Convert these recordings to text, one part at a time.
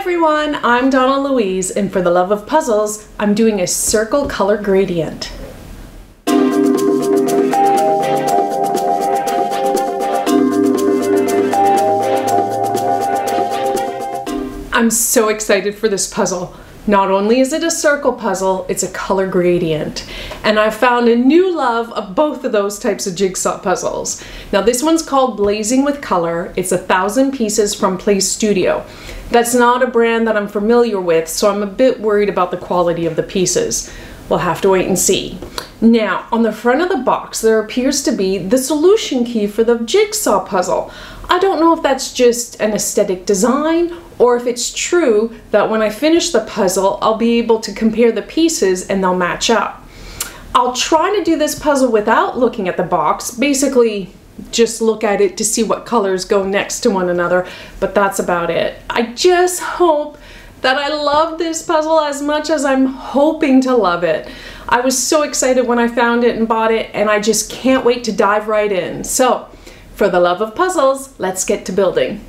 everyone, I'm Donna Louise, and for the love of puzzles, I'm doing a circle color gradient. I'm so excited for this puzzle. Not only is it a circle puzzle, it's a color gradient. And I've found a new love of both of those types of jigsaw puzzles. Now this one's called Blazing with Color. It's a thousand pieces from Play Studio. That's not a brand that I'm familiar with, so I'm a bit worried about the quality of the pieces. We'll have to wait and see. Now, on the front of the box, there appears to be the solution key for the jigsaw puzzle. I don't know if that's just an aesthetic design or if it's true that when I finish the puzzle, I'll be able to compare the pieces and they'll match up. I'll try to do this puzzle without looking at the box, basically just look at it to see what colors go next to one another, but that's about it. I just hope that I love this puzzle as much as I'm hoping to love it. I was so excited when I found it and bought it, and I just can't wait to dive right in. So, for the love of puzzles, let's get to building.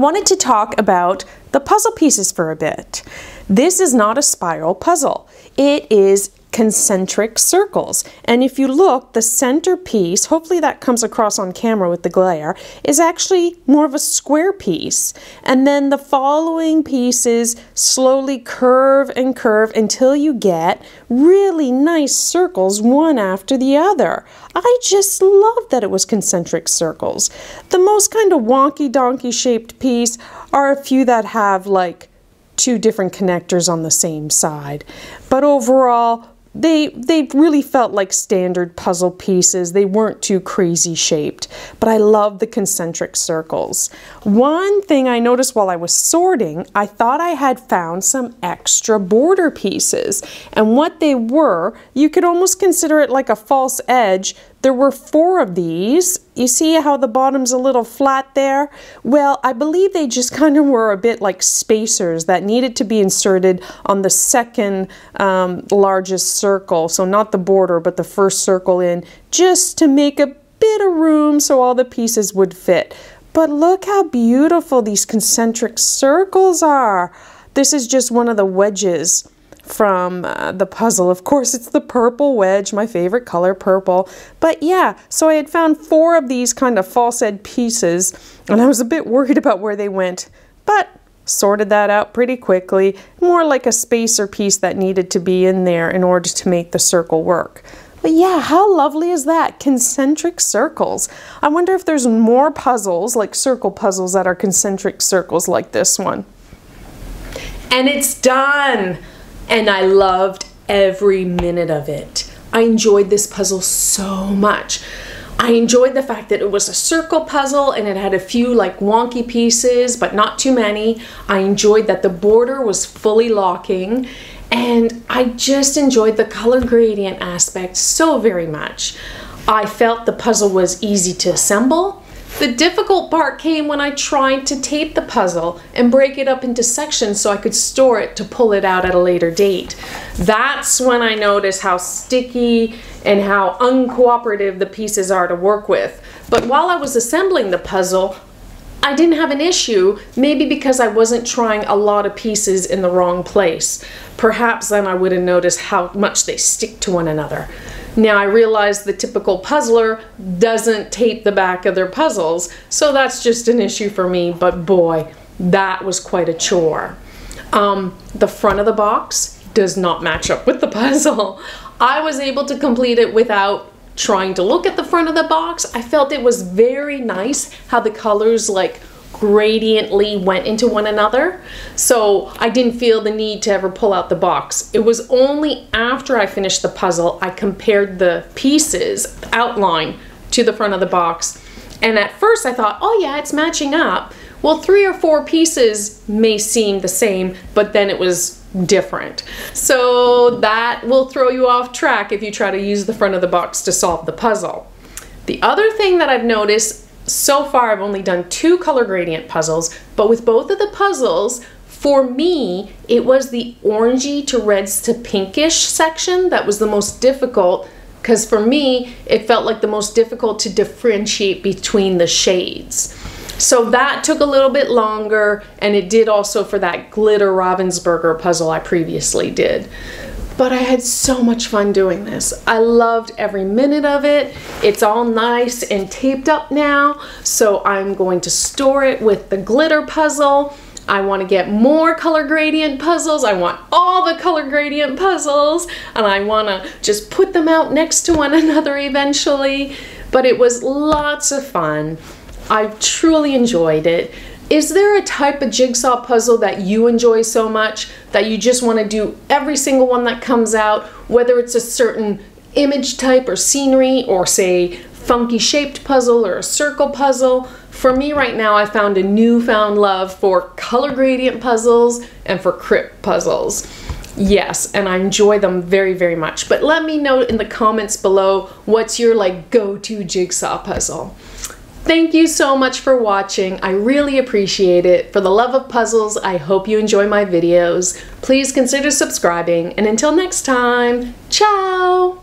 Wanted to talk about the puzzle pieces for a bit. This is not a spiral puzzle. It is concentric circles. And if you look, the center piece, hopefully that comes across on camera with the glare, is actually more of a square piece. And then the following pieces slowly curve and curve until you get really nice circles one after the other. I just love that it was concentric circles. The most kind of wonky donkey shaped piece are a few that have like two different connectors on the same side. But overall, they they really felt like standard puzzle pieces. They weren't too crazy shaped, but I love the concentric circles. One thing I noticed while I was sorting, I thought I had found some extra border pieces. And what they were, you could almost consider it like a false edge there were four of these. You see how the bottom's a little flat there? Well, I believe they just kind of were a bit like spacers that needed to be inserted on the second um, largest circle. So not the border, but the first circle in, just to make a bit of room so all the pieces would fit. But look how beautiful these concentric circles are. This is just one of the wedges from uh, the puzzle. Of course, it's the purple wedge, my favorite color, purple. But yeah, so I had found four of these kind of false edge pieces, and I was a bit worried about where they went, but sorted that out pretty quickly. More like a spacer piece that needed to be in there in order to make the circle work. But yeah, how lovely is that? Concentric circles. I wonder if there's more puzzles, like circle puzzles, that are concentric circles like this one. And it's done! And I loved every minute of it. I enjoyed this puzzle so much. I enjoyed the fact that it was a circle puzzle and it had a few like wonky pieces, but not too many. I enjoyed that the border was fully locking and I just enjoyed the color gradient aspect so very much. I felt the puzzle was easy to assemble the difficult part came when I tried to tape the puzzle and break it up into sections so I could store it to pull it out at a later date. That's when I noticed how sticky and how uncooperative the pieces are to work with. But while I was assembling the puzzle, I didn't have an issue, maybe because I wasn't trying a lot of pieces in the wrong place. Perhaps then I would have noticed how much they stick to one another. Now I realize the typical puzzler doesn't tape the back of their puzzles, so that's just an issue for me, but boy, that was quite a chore. Um, the front of the box does not match up with the puzzle. I was able to complete it without trying to look at the front of the box. I felt it was very nice how the colors like gradiently went into one another. So I didn't feel the need to ever pull out the box. It was only after I finished the puzzle I compared the pieces outline to the front of the box. And at first I thought, oh yeah, it's matching up. Well, three or four pieces may seem the same, but then it was different. So that will throw you off track if you try to use the front of the box to solve the puzzle. The other thing that I've noticed so far I've only done two color gradient puzzles, but with both of the puzzles, for me, it was the orangey to reds to pinkish section that was the most difficult because for me, it felt like the most difficult to differentiate between the shades. So that took a little bit longer and it did also for that glitter Ravensburger puzzle I previously did but I had so much fun doing this. I loved every minute of it. It's all nice and taped up now, so I'm going to store it with the glitter puzzle. I want to get more color gradient puzzles. I want all the color gradient puzzles, and I want to just put them out next to one another eventually. But it was lots of fun. I truly enjoyed it. Is there a type of jigsaw puzzle that you enjoy so much that you just want to do every single one that comes out, whether it's a certain image type or scenery or say funky shaped puzzle or a circle puzzle? For me right now, I found a newfound love for color gradient puzzles and for Krypt puzzles. Yes, and I enjoy them very, very much. But let me know in the comments below what's your like go-to jigsaw puzzle. Thank you so much for watching. I really appreciate it. For the love of puzzles, I hope you enjoy my videos. Please consider subscribing, and until next time, ciao!